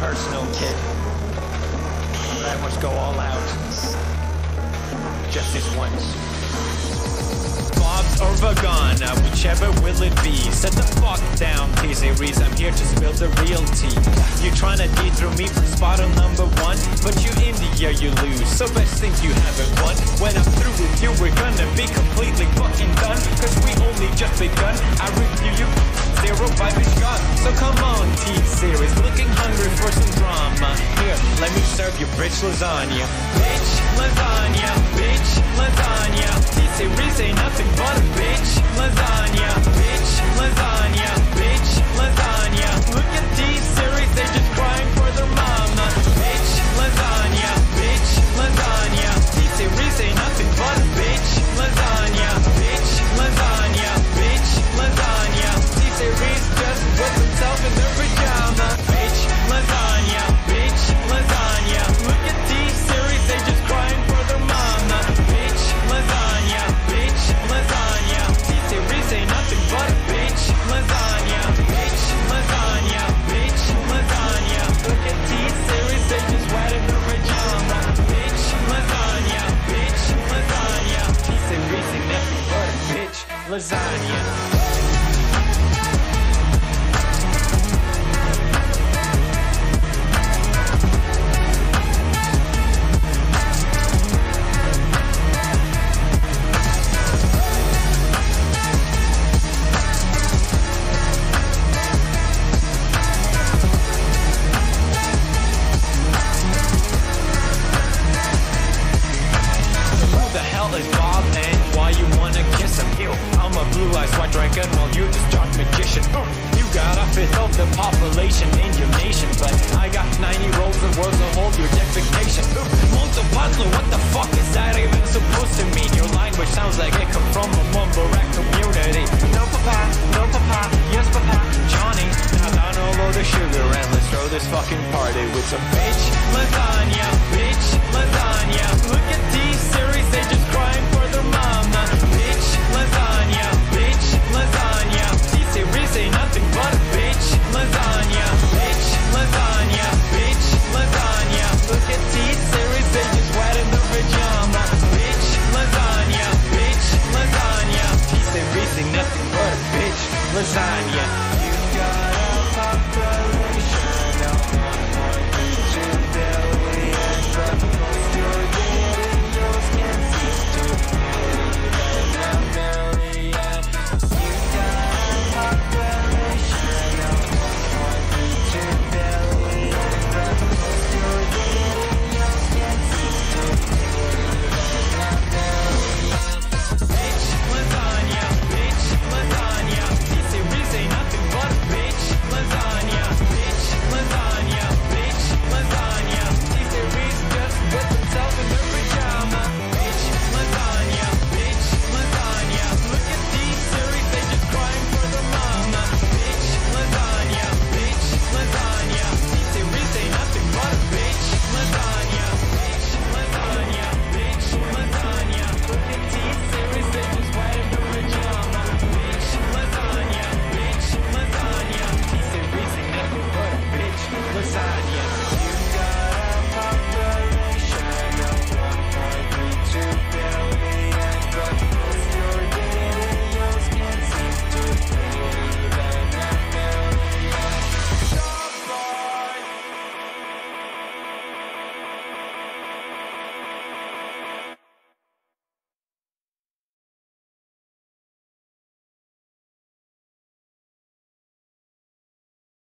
but I must go all out. Just this once. Bob's or Vagana, whichever will it be. Set the fuck down, T-Series. I'm here to spill the real tea. You're trying tryna dethrone me from spot on number one, but you India you lose. So best think you haven't won. When I'm through with you, we're gonna be completely fucking done. Cause we only just begun. I review you. Vibe is gone. So come on, T-Series. Looking hungry for some drama. Here, let me serve you bitch lasagna. Bitch lasagna. Bitch lasagna. T-Series ain't nothing but a bitch lasagna. A blue eyes white dragon while you're just dark magician. You got a fifth of the population in your nation, but I got 90 rolls of words to hold your defecation. Monto what the fuck is that even supposed to mean? Your language sounds like it come from a mumble rap community. No papa, no papa, yes papa, Johnny. Now down all of the sugar and let's throw this fucking party with some bitch lasagna, bitch lasagna. Look at lasagna.